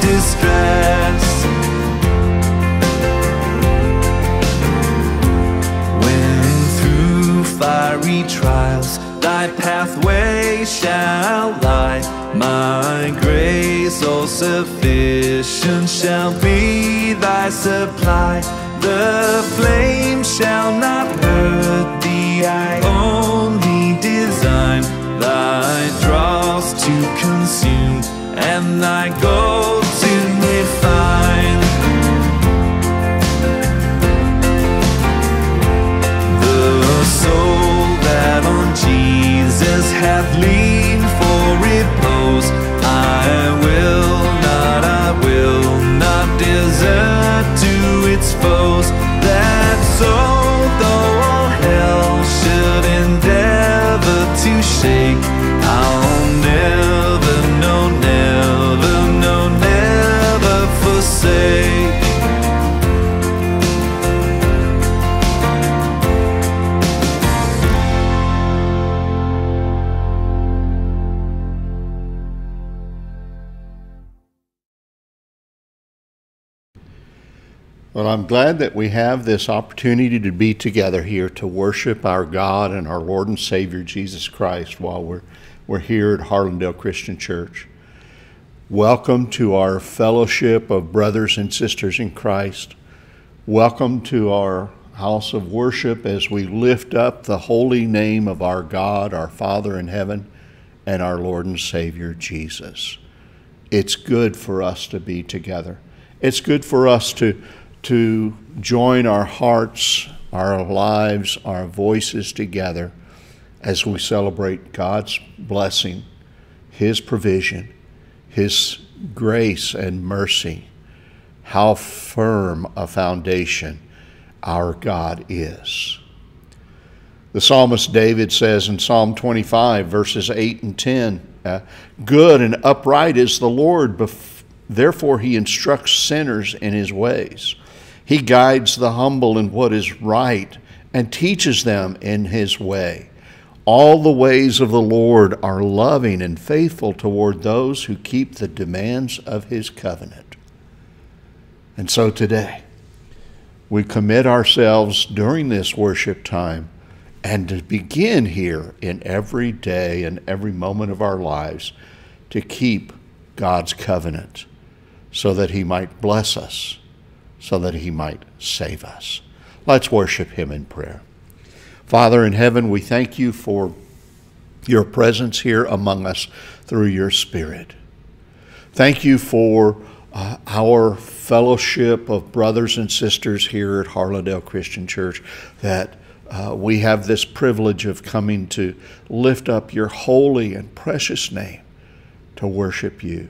distress. When through fiery trials thy pathway shall lie, my grace all sufficient shall be thy supply. The flame shall not hurt thee, I only design thy dross to consume and thy gold Well, I'm glad that we have this opportunity to be together here to worship our God and our Lord and Savior Jesus Christ while we're, we're here at Harlandale Christian Church. Welcome to our fellowship of brothers and sisters in Christ. Welcome to our house of worship as we lift up the holy name of our God, our Father in heaven, and our Lord and Savior Jesus. It's good for us to be together. It's good for us to, to join our hearts, our lives, our voices together as we celebrate God's blessing, His provision, His grace and mercy. How firm a foundation our God is. The psalmist David says in Psalm 25, verses 8 and 10 uh, Good and upright is the Lord, therefore he instructs sinners in his ways. He guides the humble in what is right and teaches them in his way. All the ways of the Lord are loving and faithful toward those who keep the demands of his covenant. And so today, we commit ourselves during this worship time and to begin here in every day and every moment of our lives to keep God's covenant so that He might bless us, so that He might save us. Let's worship Him in prayer. Father in heaven, we thank you for your presence here among us through your Spirit. Thank you for uh, our fellowship of brothers and sisters here at Harlandale Christian Church that uh, we have this privilege of coming to lift up your holy and precious name to worship you.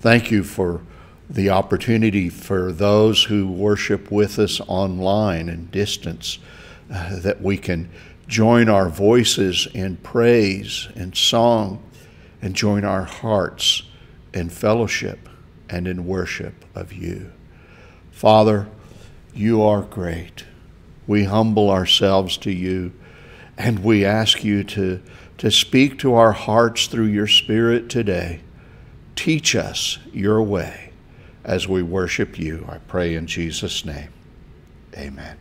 Thank you for the opportunity for those who worship with us online and distance uh, that we can join our voices in praise and song and join our hearts in fellowship and in worship of you. Father, you are great. We humble ourselves to you and we ask you to, to speak to our hearts through your Spirit today. Teach us your way as we worship you. I pray in Jesus' name. Amen.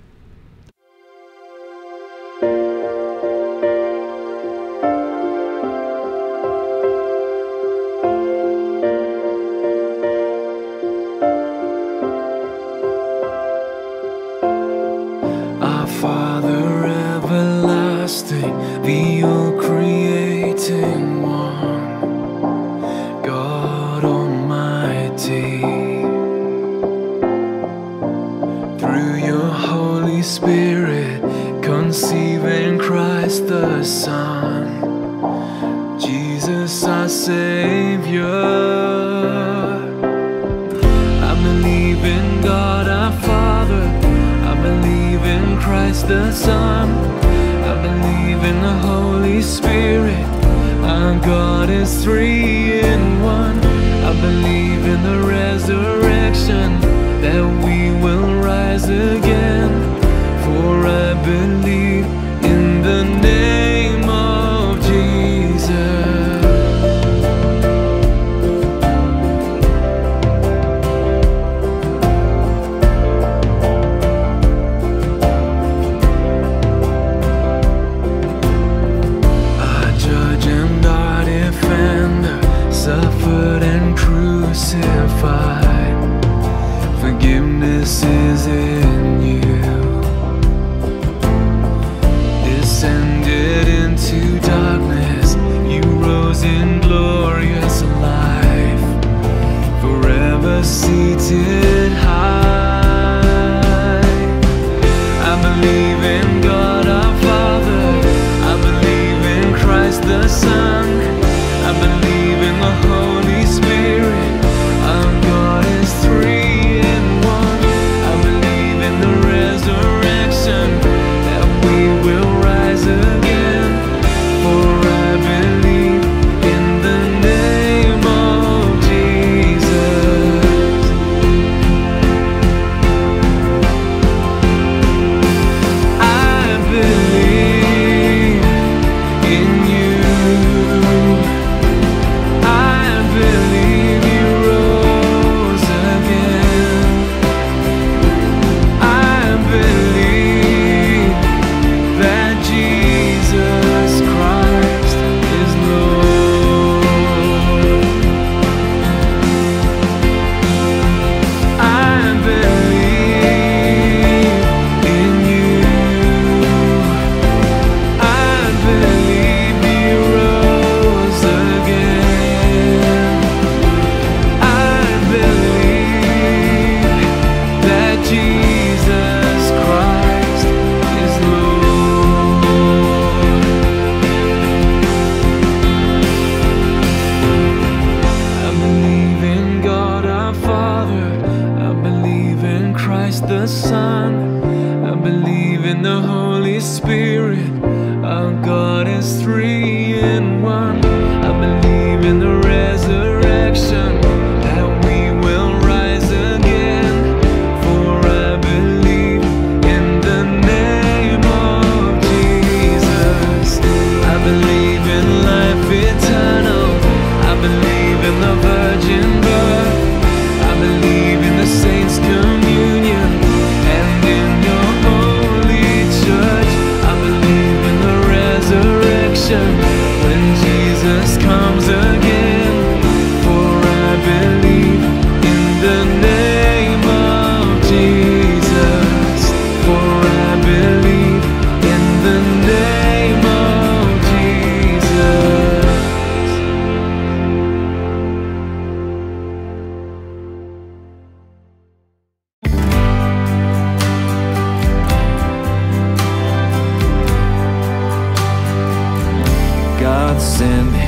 conviction that we will rise again. For I believe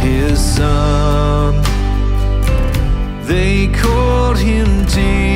his son. They called him dear.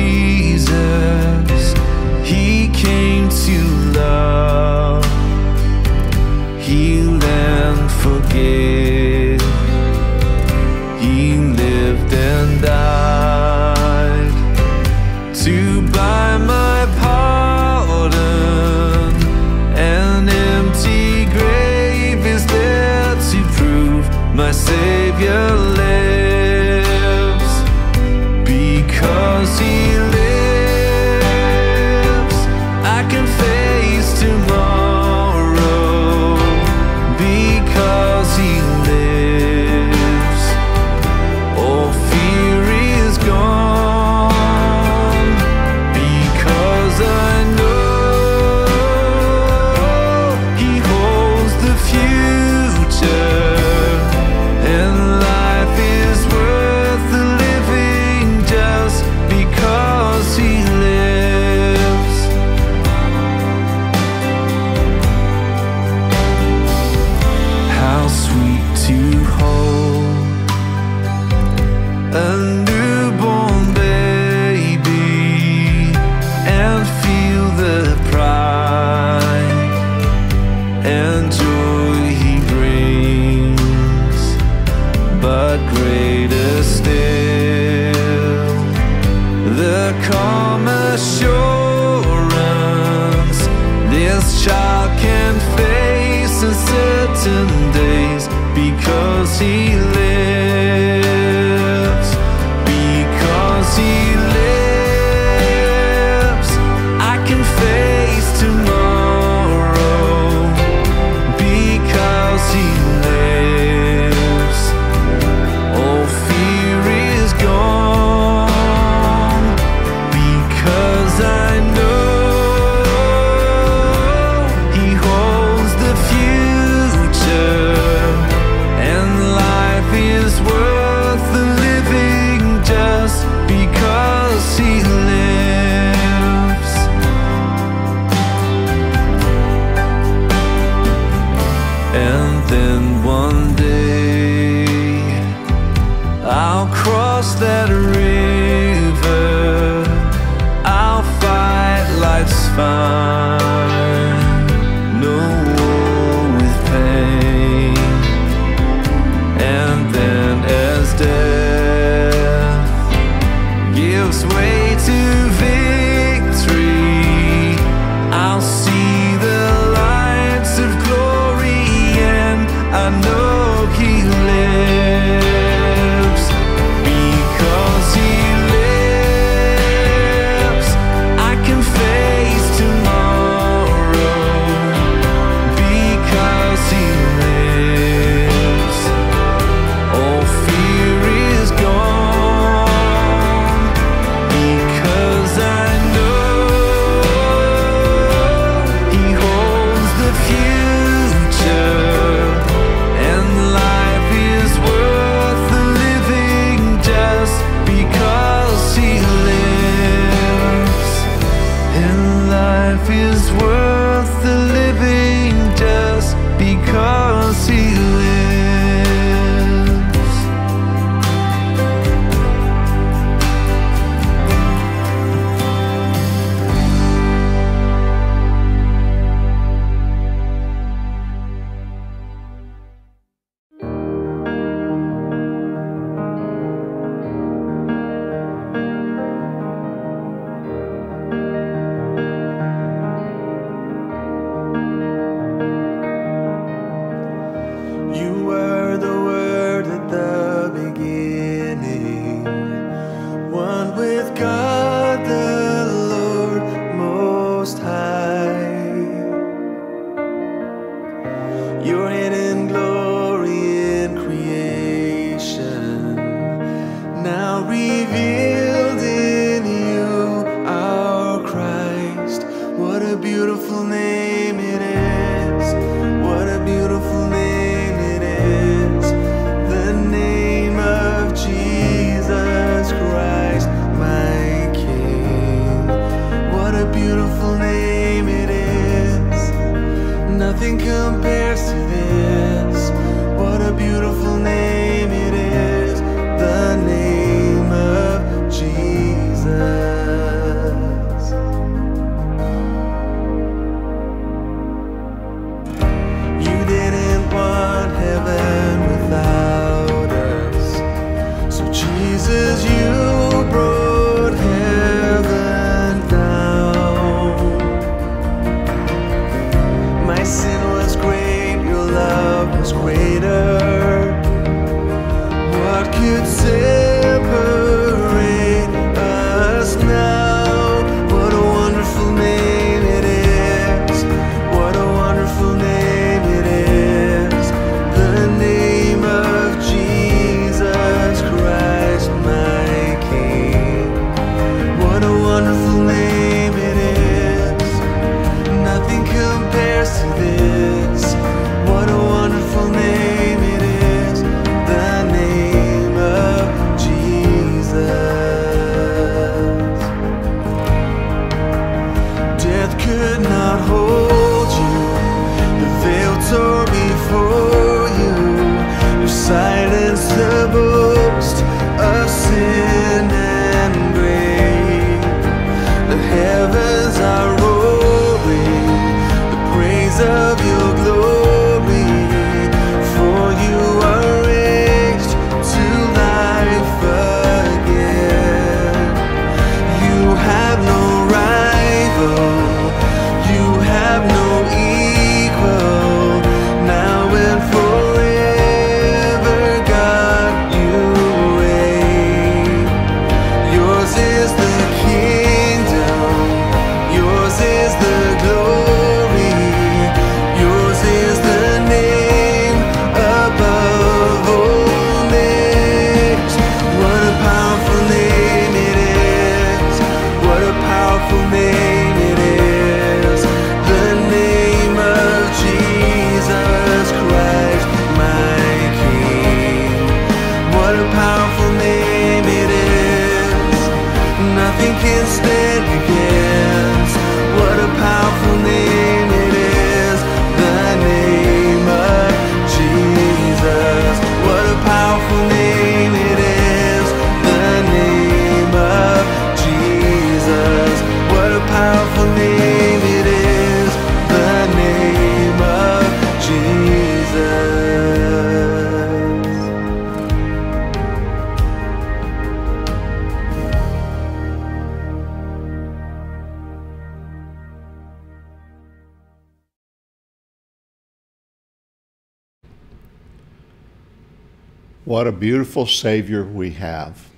What a beautiful Savior we have.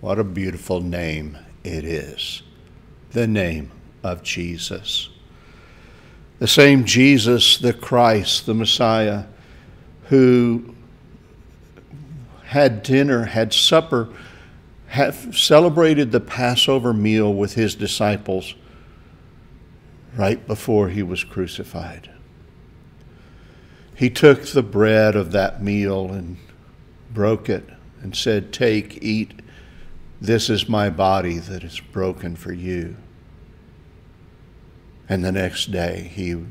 What a beautiful name it is. The name of Jesus. The same Jesus, the Christ, the Messiah, who had dinner, had supper, had celebrated the Passover meal with his disciples right before he was crucified. He took the bread of that meal and broke it and said, Take, eat. This is my body that is broken for you. And the next day he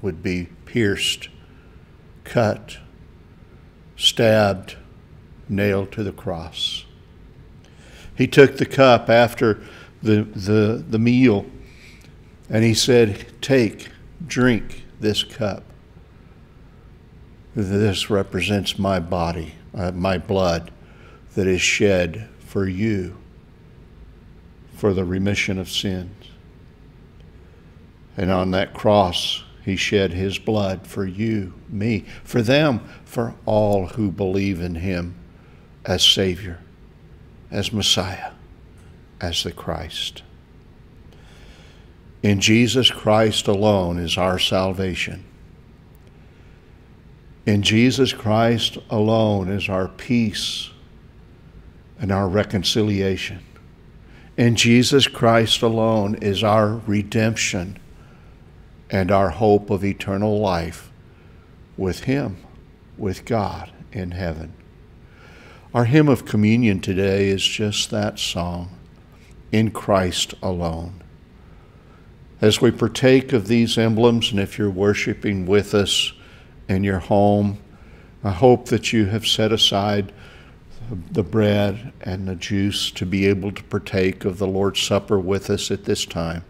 would be pierced, cut, stabbed, nailed to the cross. He took the cup after the, the, the meal and he said, Take, drink this cup. This represents my body, uh, my blood that is shed for you for the remission of sins. And on that cross, he shed his blood for you, me, for them, for all who believe in him as Savior, as Messiah, as the Christ. In Jesus Christ alone is our salvation. In Jesus Christ alone is our peace and our reconciliation. In Jesus Christ alone is our redemption and our hope of eternal life with Him, with God in heaven. Our hymn of communion today is just that song, In Christ Alone. As we partake of these emblems, and if you're worshiping with us in your home, I hope that you have set aside the bread and the juice to be able to partake of the Lord's Supper with us at this time.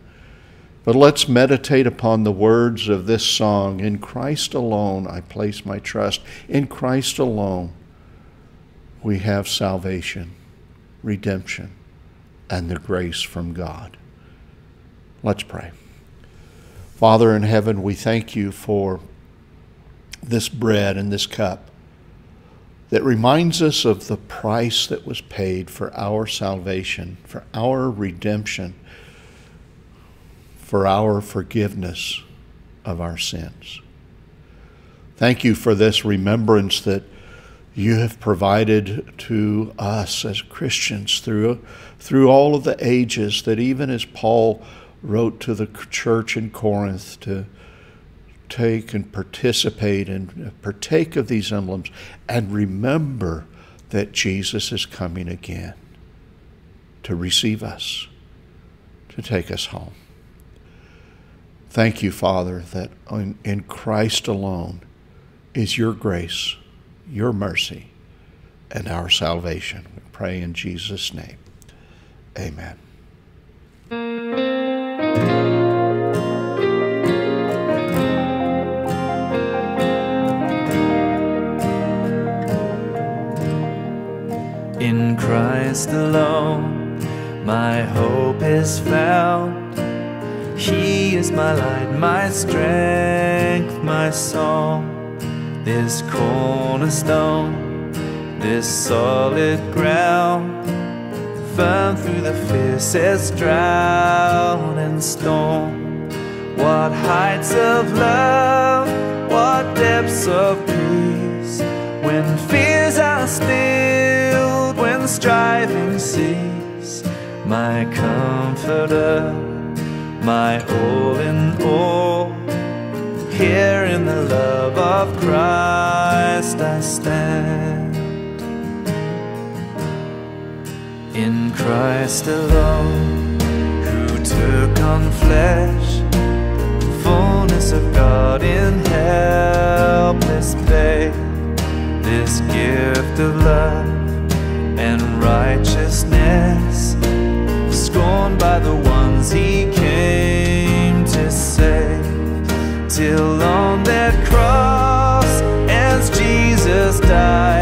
But let's meditate upon the words of this song In Christ alone I place my trust. In Christ alone we have salvation, redemption, and the grace from God. Let's pray. Father in heaven, we thank you for this bread and this cup that reminds us of the price that was paid for our salvation, for our redemption, for our forgiveness of our sins. Thank you for this remembrance that you have provided to us as Christians through, through all of the ages, that even as Paul wrote to the church in Corinth to take and participate and partake of these emblems and remember that Jesus is coming again to receive us, to take us home. Thank you, Father, that in, Christ alone is your grace, your mercy, and our salvation. We pray in Jesus' name. Amen. Christ alone, my hope is found. He is my light, my strength, my song. This cornerstone, this solid ground, down through the fiercest drought and storm. What heights of love, what depths of peace, when fears are when striving cease, my comforter, my all in all. Here in the love of Christ I stand. In Christ alone, who took on flesh, fullness of God in helpless babe, this gift of love and righteousness, scorned by the ones he came to save. Till on that cross as Jesus died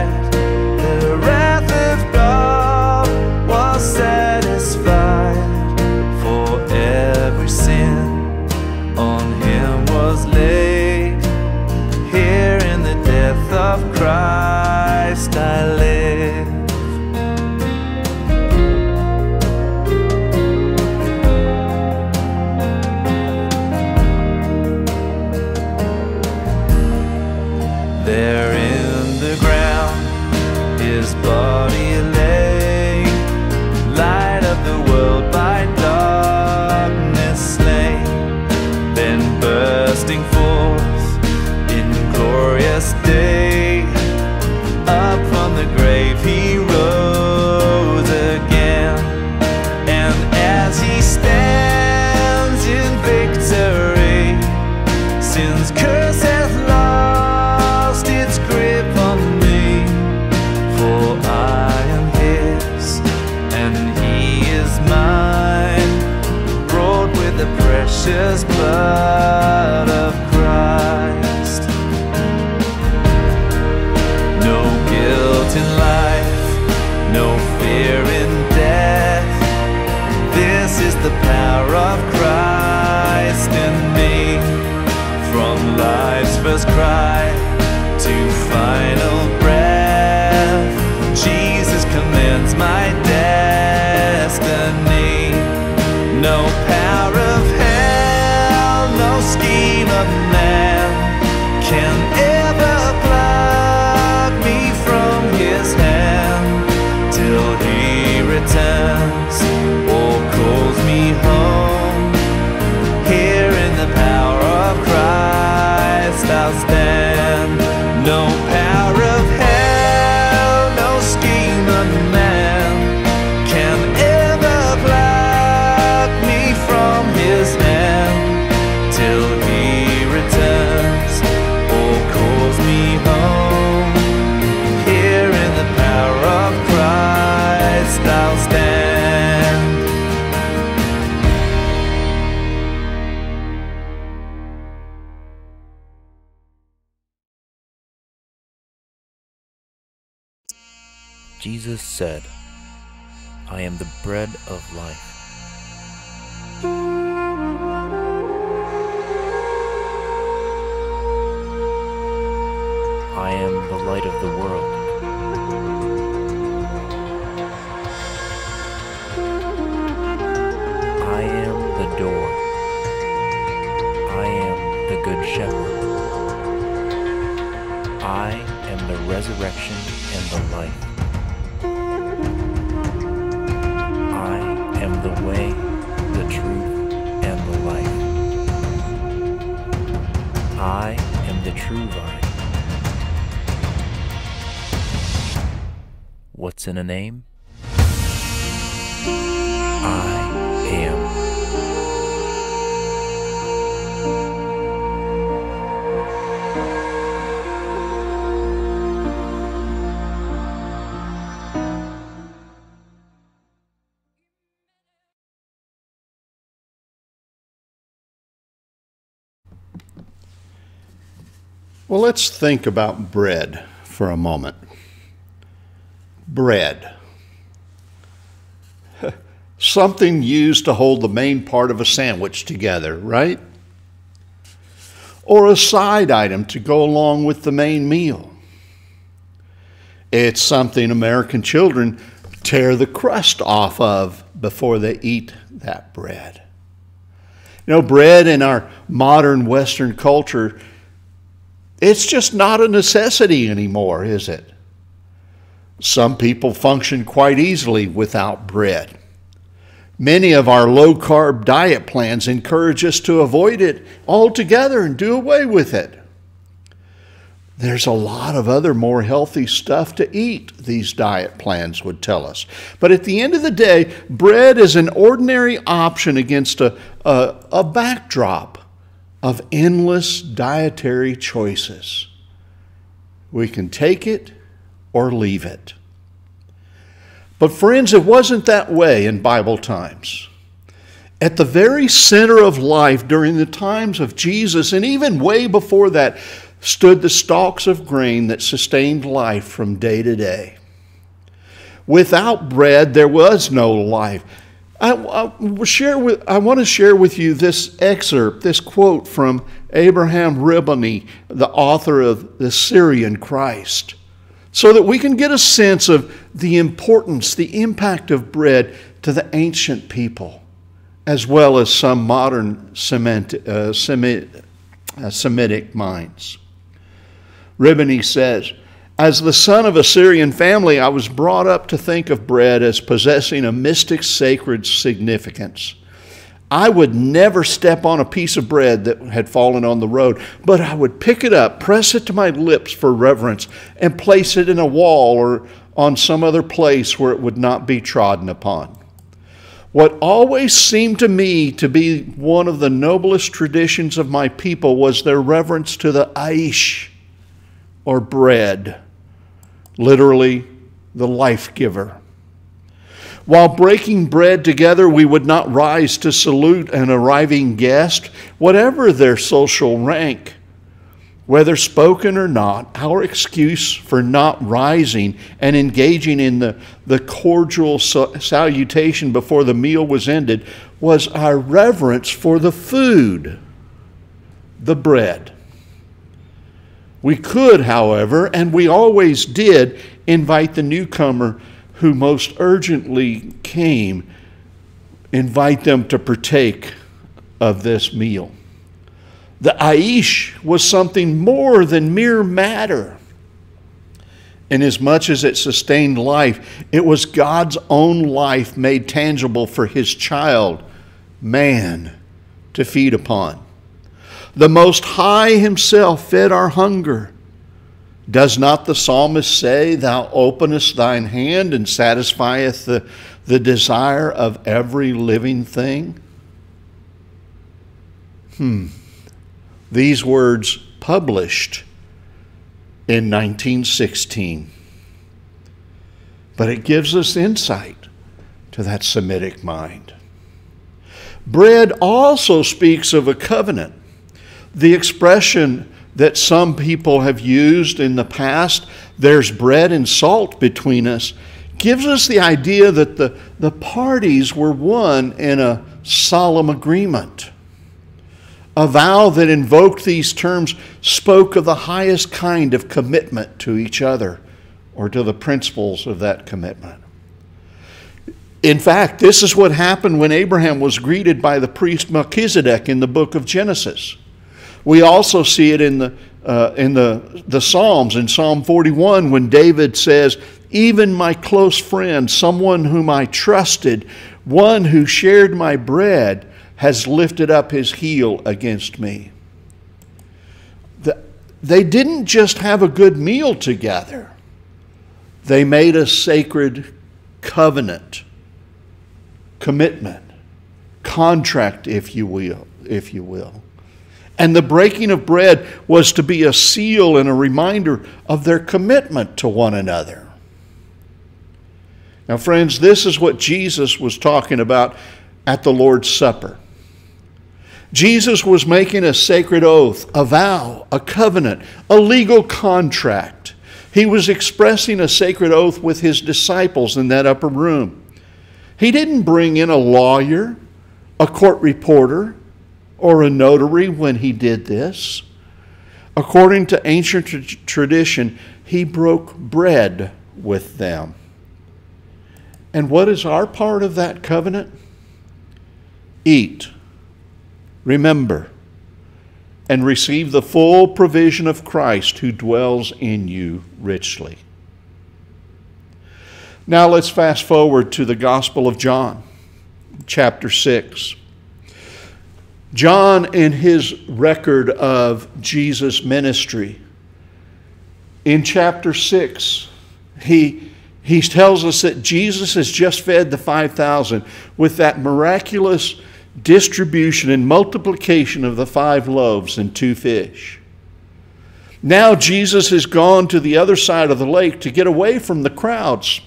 said, I am the bread of life. I am the light of the world. I am the door. I am the good shepherd. I am the resurrection and the life. In a name? I am. Well, let's think about bread for a moment. Bread. Something used to hold the main part of a sandwich together, right? Or a side item to go along with the main meal. It's something American children tear the crust off of before they eat that bread. You know, bread in our modern Western culture, it's just not a necessity anymore, is it? Some people function quite easily without bread. Many of our low carb diet plans encourage us to avoid it altogether and do away with it. There's a lot of other more healthy stuff to eat, these diet plans would tell us. But at the end of the day, bread is an ordinary option against a, a, a backdrop of endless dietary choices. We can take it or leave it. But, friends, it wasn't that way in Bible times. At the very center of life during the times of Jesus, and even way before that, stood the stalks of grain that sustained life from day to day. Without bread, there was no life. I, I, share with, I want to share with you this excerpt, this quote from Abraham Rihbany, the author of The Syrian Christ, so that we can get a sense of the importance, the impact of bread to the ancient people, as well as some modern Semitic, uh, uh, Semitic minds. Rihbany says, As the son of a Syrian family, I was brought up to think of bread as possessing a mystic sacred significance. I would never step on a piece of bread that had fallen on the road, but I would pick it up, press it to my lips for reverence, and place it in a wall or on some other place where it would not be trodden upon. What always seemed to me to be one of the noblest traditions of my people was their reverence to the Aish, or bread, literally, the life giver. While breaking bread together, we would not rise to salute an arriving guest, whatever their social rank. Whether spoken or not, our excuse for not rising and engaging in the, the cordial salutation before the meal was ended was our reverence for the food, the bread. We could, however, and we always did, invite the newcomer who most urgently came, invite them to partake of this meal. The Aish was something more than mere matter. Inasmuch as it sustained life, it was God's own life made tangible for his child, man, to feed upon. The Most High Himself fed our hunger. Does not the psalmist say, Thou openest thine hand and satisfieth the, the desire of every living thing? Hmm. These words published in 1916. But it gives us insight to that Semitic mind. Bread also speaks of a covenant the expression that some people have used in the past, there's bread and salt between us, gives us the idea that the, the parties were one in a solemn agreement. A vow that invoked these terms spoke of the highest kind of commitment to each other or to the principles of that commitment. In fact, this is what happened when Abraham was greeted by the priest Melchizedek in the book of Genesis. We also see it in the, uh, in the, the Psalms, in Psalm 41, when David says, Even my close friend, someone whom I trusted, one who shared my bread, has lifted up his heel against me. The, they didn't just have a good meal together, they made a sacred covenant, commitment, contract, if you will, if you will. And the breaking of bread was to be a seal and a reminder of their commitment to one another. Now, friends, this is what Jesus was talking about at the Lord's Supper. Jesus was making a sacred oath, a vow, a covenant, a legal contract. He was expressing a sacred oath with his disciples in that upper room. He didn't bring in a lawyer, a court reporter, or a notary when he did this. According to ancient tradition, he broke bread with them. And what is our part of that covenant? Eat, remember, and receive the full provision of Christ who dwells in you richly. Now let's fast forward to the Gospel of John, chapter 6. John, in his record of Jesus' ministry, in chapter 6, he, he tells us that Jesus has just fed the 5,000 with that miraculous distribution and multiplication of the five loaves and two fish. Now Jesus has gone to the other side of the lake to get away from the crowds,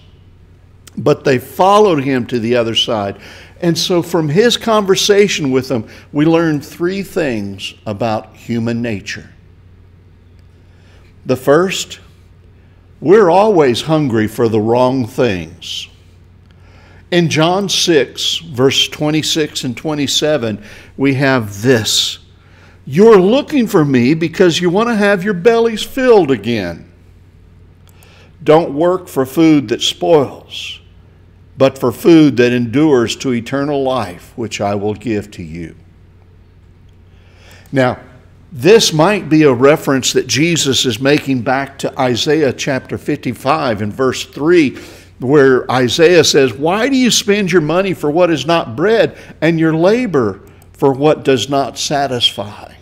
but they followed him to the other side. And so, from his conversation with them, we learn three things about human nature. The first, we're always hungry for the wrong things. In John 6, verse 26 and 27, we have this You're looking for me because you want to have your bellies filled again. Don't work for food that spoils but for food that endures to eternal life, which I will give to you. Now, this might be a reference that Jesus is making back to Isaiah chapter 55 and verse 3, where Isaiah says, Why do you spend your money for what is not bread and your labor for what does not satisfy?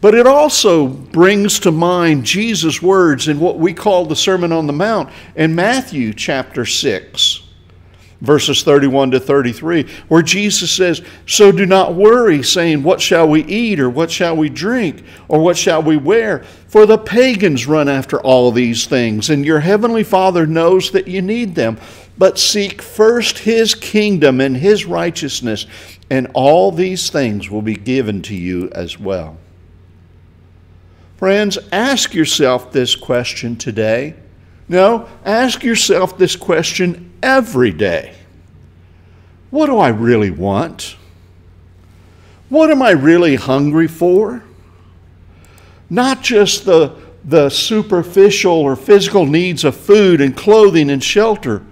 But it also brings to mind Jesus' words in what we call the Sermon on the Mount in Matthew chapter 6, verses 31 to 33, where Jesus says, So do not worry, saying, What shall we eat, or what shall we drink, or what shall we wear? For the pagans run after all these things, and your heavenly Father knows that you need them. But seek first his kingdom and his righteousness, and all these things will be given to you as well. Friends, ask yourself this question today. No, ask yourself this question every day. What do I really want? What am I really hungry for? Not just the, the superficial or physical needs of food and clothing and shelter,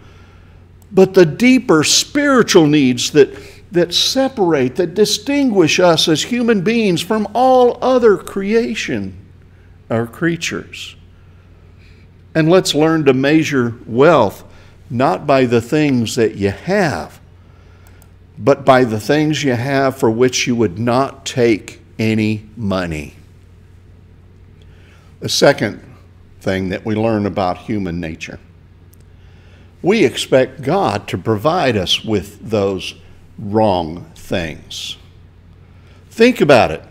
but the deeper spiritual needs that, that separate, that distinguish us as human beings from all other creation our creatures. And let's learn to measure wealth not by the things that you have, but by the things you have for which you would not take any money. The second thing that we learn about human nature we expect God to provide us with those wrong things. Think about it.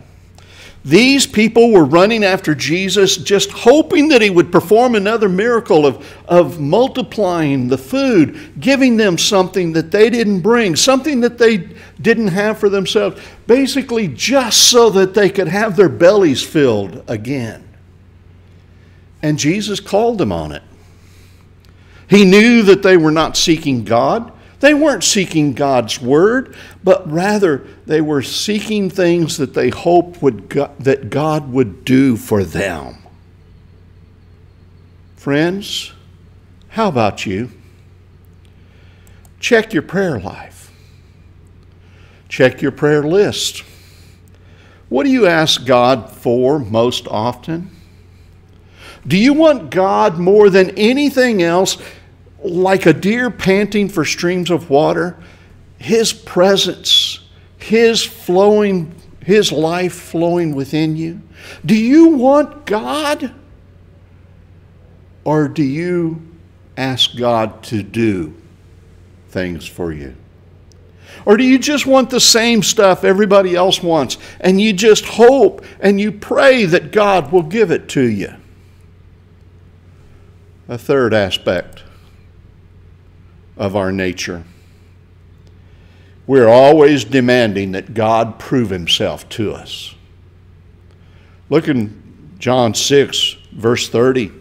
These people were running after Jesus, just hoping that he would perform another miracle of, of multiplying the food, giving them something that they didn't bring, something that they didn't have for themselves, basically just so that they could have their bellies filled again. And Jesus called them on it. He knew that they were not seeking God. They weren't seeking God's word, but rather they were seeking things that they hoped would that God would do for them. Friends, how about you? Check your prayer life. Check your prayer list. What do you ask God for most often? Do you want God more than anything else like a deer panting for streams of water, His presence, His flowing, His life flowing within you? Do you want God? Or do you ask God to do things for you? Or do you just want the same stuff everybody else wants and you just hope and you pray that God will give it to you? A third aspect of our nature. We're always demanding that God prove himself to us. Look in John 6, verse 30.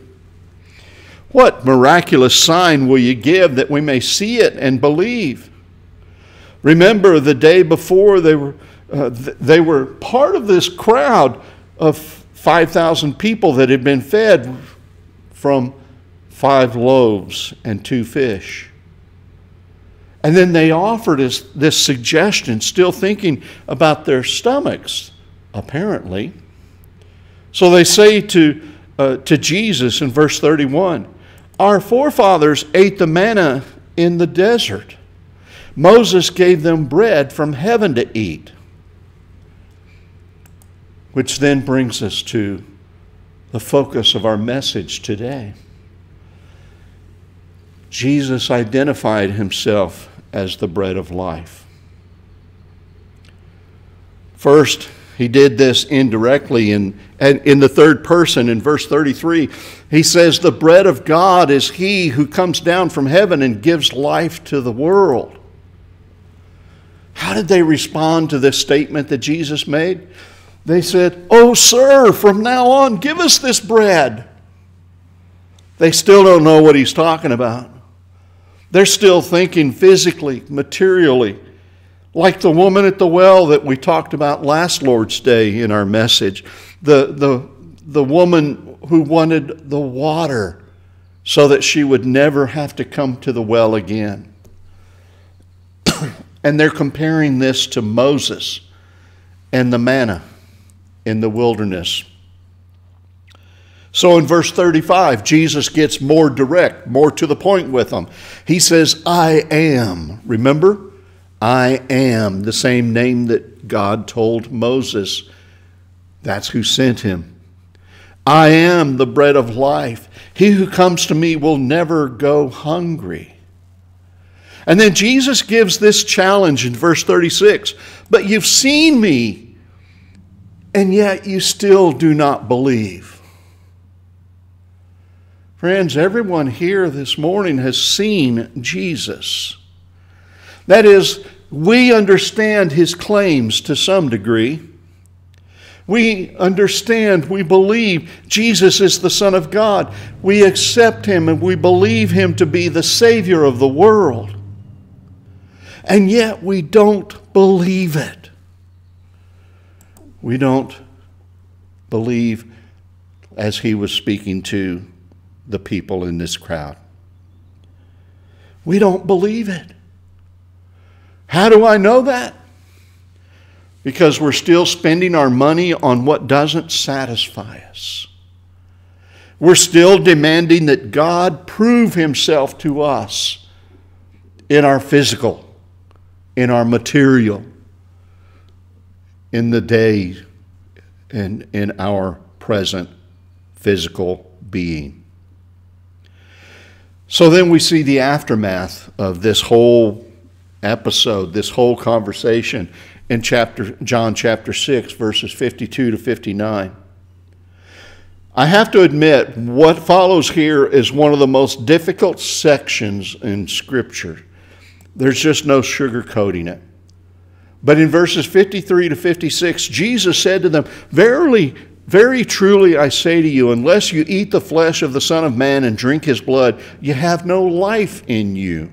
What miraculous sign will you give that we may see it and believe? Remember the day before they were, uh, they were part of this crowd of 5,000 people that had been fed from five loaves and two fish. And then they offered us this suggestion, still thinking about their stomachs, apparently. So they say to, uh, to Jesus in verse 31 Our forefathers ate the manna in the desert. Moses gave them bread from heaven to eat. Which then brings us to the focus of our message today. Jesus identified himself as the bread of life. First, he did this indirectly in, in the third person in verse 33. He says, The bread of God is he who comes down from heaven and gives life to the world. How did they respond to this statement that Jesus made? They said, Oh, sir, from now on, give us this bread. They still don't know what he's talking about. They're still thinking physically, materially, like the woman at the well that we talked about last Lord's Day in our message. The, the, the woman who wanted the water so that she would never have to come to the well again. and they're comparing this to Moses and the manna in the wilderness. So in verse 35, Jesus gets more direct, more to the point with them. He says, I am. Remember? I am the same name that God told Moses. That's who sent him. I am the bread of life. He who comes to me will never go hungry. And then Jesus gives this challenge in verse 36 But you've seen me and yet you still do not believe. Friends, everyone here this morning has seen Jesus. That is, we understand his claims to some degree. We understand, we believe Jesus is the Son of God. We accept him and we believe him to be the Savior of the world. And yet we don't believe it we don't believe as he was speaking to the people in this crowd. We don't believe it. How do I know that? Because we're still spending our money on what doesn't satisfy us. We're still demanding that God prove himself to us in our physical, in our material, in the day and in our present physical being. So then we see the aftermath of this whole episode, this whole conversation in chapter John chapter 6 verses 52 to 59. I have to admit what follows here is one of the most difficult sections in scripture. There's just no sugarcoating it. But in verses 53 to 56, Jesus said to them, Verily, very truly I say to you, unless you eat the flesh of the Son of Man and drink his blood, you have no life in you.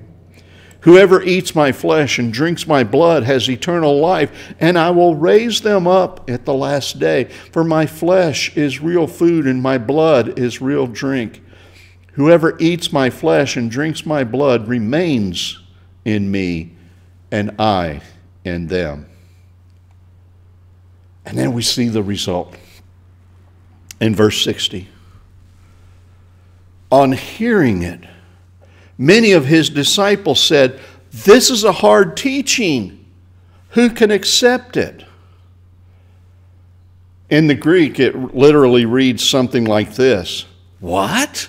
Whoever eats my flesh and drinks my blood has eternal life, and I will raise them up at the last day. For my flesh is real food, and my blood is real drink. Whoever eats my flesh and drinks my blood remains in me, and I in them. And then we see the result in verse 60. On hearing it, many of his disciples said, This is a hard teaching. Who can accept it? In the Greek, it literally reads something like this What?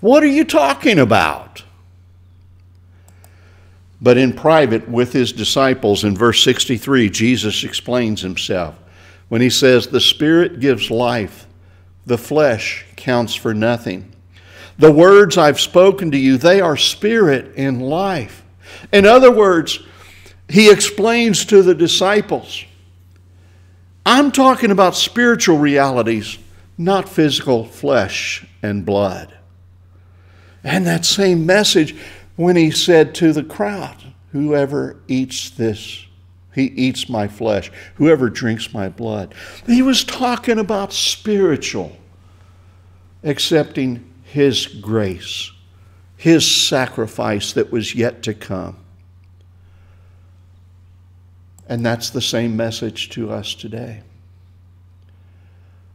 What are you talking about? But in private with his disciples, in verse 63, Jesus explains himself when he says, The Spirit gives life, the flesh counts for nothing. The words I've spoken to you, they are spirit and life. In other words, he explains to the disciples, I'm talking about spiritual realities, not physical flesh and blood. And that same message when he said to the crowd, Whoever eats this, he eats my flesh. Whoever drinks my blood. He was talking about spiritual, accepting his grace his sacrifice that was yet to come. And that's the same message to us today.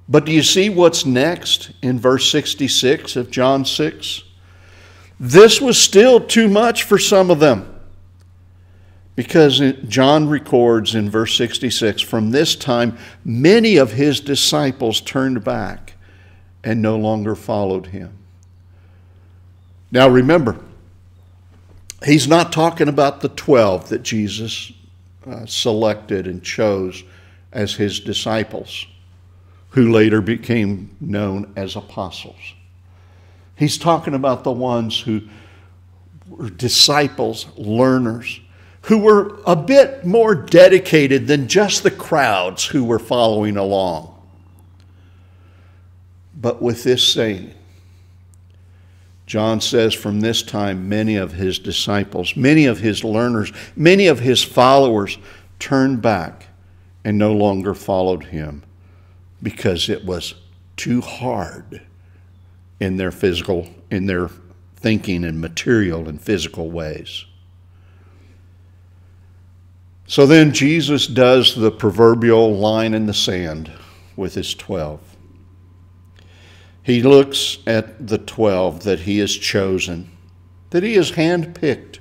But do you see what's next in verse 66 of John 6? This was still too much for some of them. Because John records in verse 66 from this time, many of his disciples turned back and no longer followed him. Now remember, he's not talking about the 12 that Jesus uh, selected and chose as his disciples, who later became known as apostles. He's talking about the ones who were disciples, learners, who were a bit more dedicated than just the crowds who were following along. But with this saying, John says from this time, many of his disciples, many of his learners, many of his followers turned back and no longer followed him because it was too hard in their physical, in their thinking and material and physical ways. So then Jesus does the proverbial line in the sand with his 12 he looks at the 12 that he has chosen, that he has handpicked.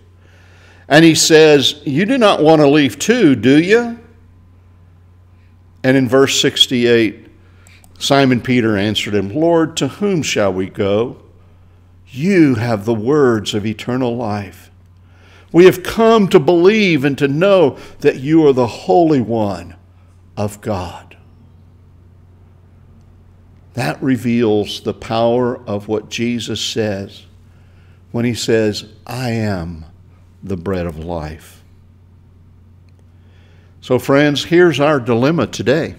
And he says, You do not want to leave too, do you? And in verse 68, Simon Peter answered him, Lord, to whom shall we go? You have the words of eternal life. We have come to believe and to know that you are the Holy One of God. That reveals the power of what Jesus says when he says, I am the bread of life. So, friends, here's our dilemma today.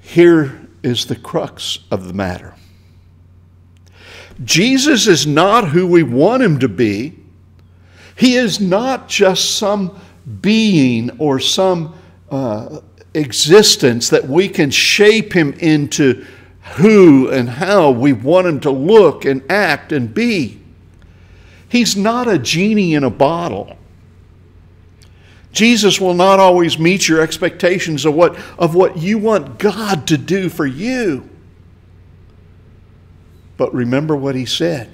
Here is the crux of the matter. Jesus is not who we want him to be. He is not just some being or some uh, existence that we can shape him into who and how we want him to look and act and be. He's not a genie in a bottle. Jesus will not always meet your expectations of what, of what you want God to do for you. But remember what he said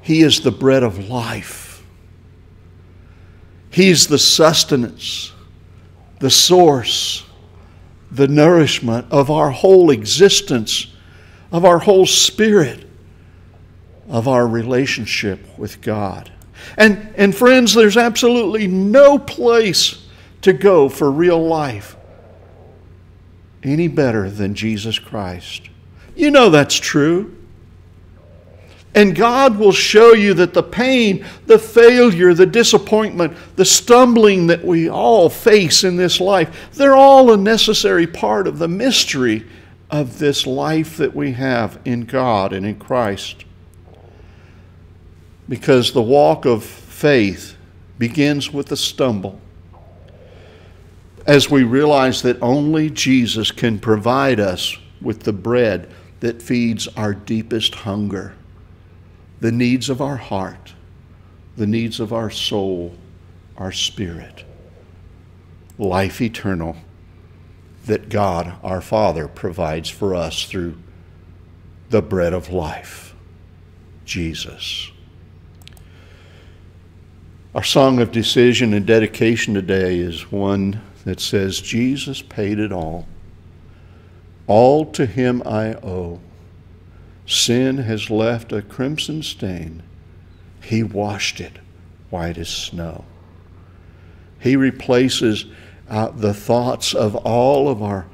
He is the bread of life, He's the sustenance the source, the nourishment of our whole existence, of our whole spirit, of our relationship with God. And, and friends, there's absolutely no place to go for real life any better than Jesus Christ. You know that's true. And God will show you that the pain, the failure, the disappointment, the stumbling that we all face in this life, they're all a necessary part of the mystery of this life that we have in God and in Christ. Because the walk of faith begins with a stumble. As we realize that only Jesus can provide us with the bread that feeds our deepest hunger the needs of our heart, the needs of our soul, our spirit. Life eternal that God our Father provides for us through the bread of life, Jesus. Our song of decision and dedication today is one that says, Jesus paid it all. All to him I owe. Sin has left a crimson stain. He washed it white as snow. He replaces uh, the thoughts of all of our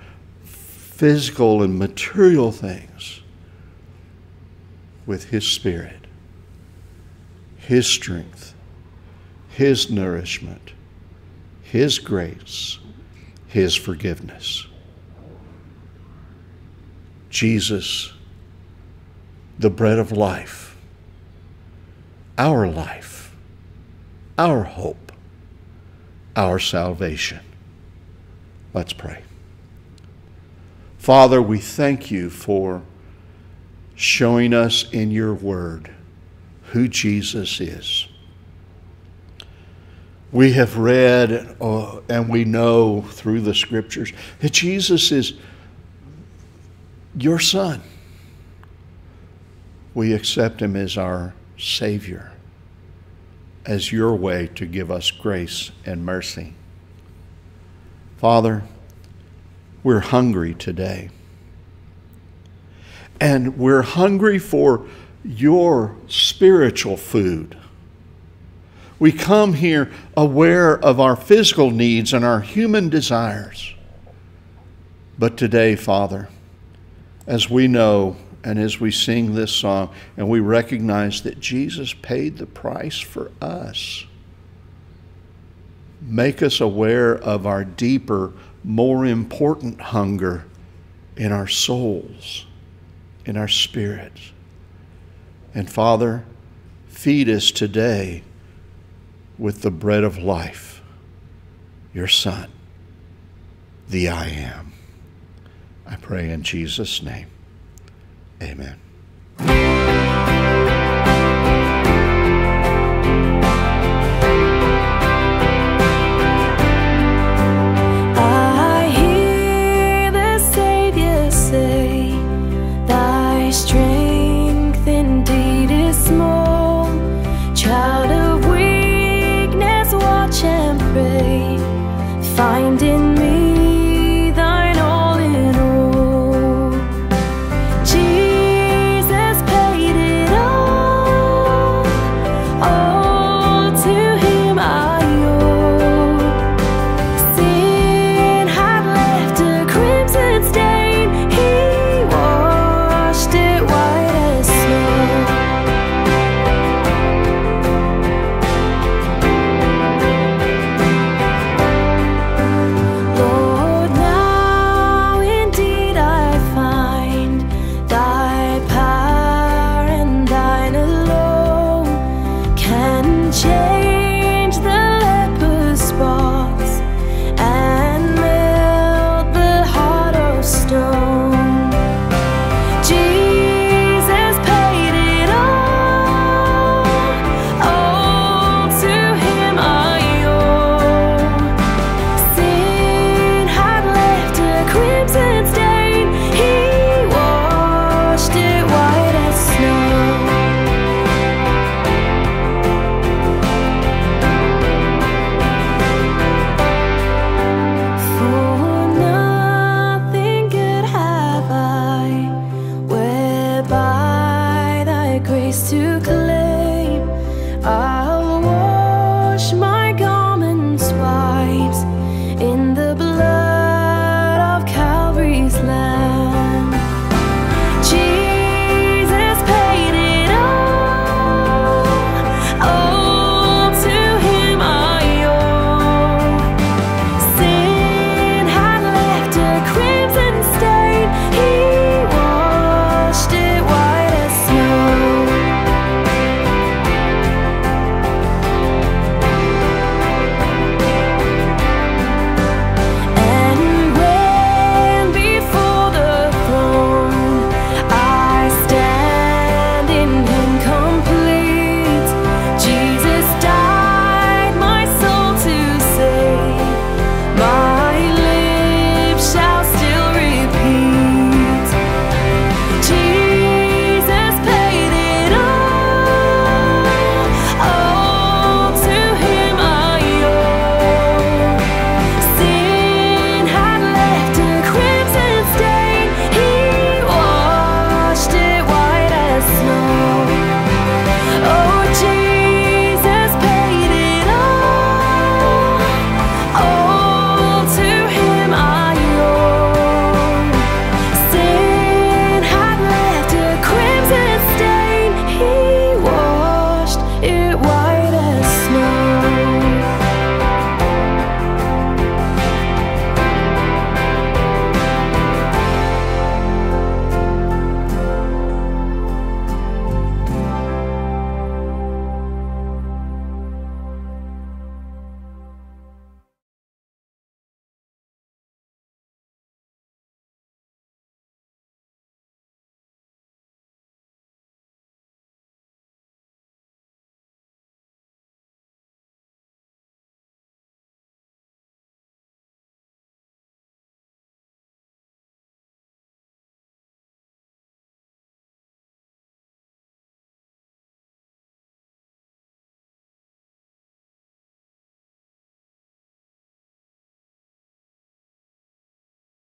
physical and material things with His Spirit, His strength, His nourishment, His grace, His forgiveness. Jesus the bread of life, our life, our hope, our salvation. Let's pray. Father, we thank you for showing us in your word who Jesus is. We have read uh, and we know through the scriptures that Jesus is your son. We accept him as our Savior, as your way to give us grace and mercy. Father, we're hungry today. And we're hungry for your spiritual food. We come here aware of our physical needs and our human desires. But today, Father, as we know and as we sing this song and we recognize that Jesus paid the price for us, make us aware of our deeper, more important hunger in our souls, in our spirits. And Father, feed us today with the bread of life, your Son, the I am. I pray in Jesus' name. Amen.